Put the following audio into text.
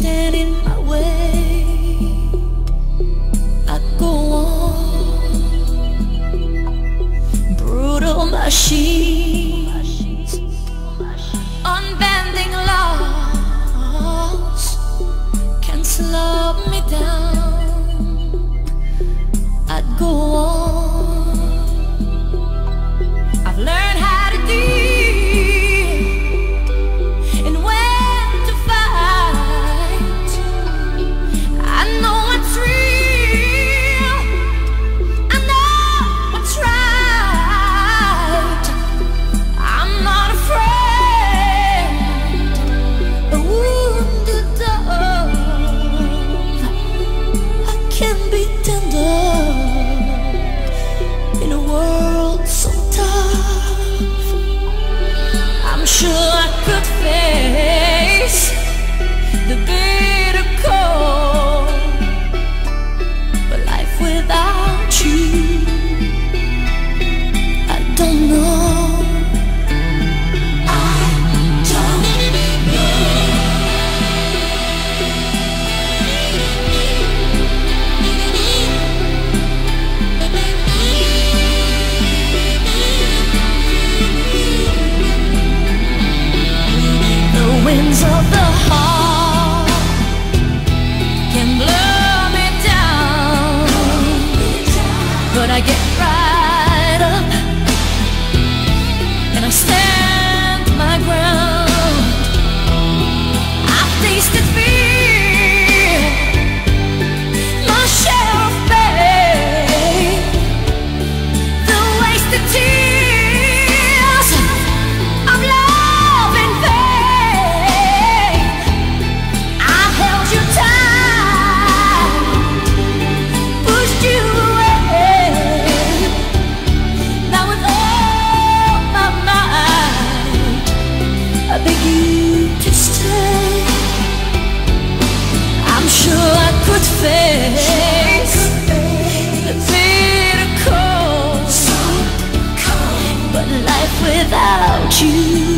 standing the without you.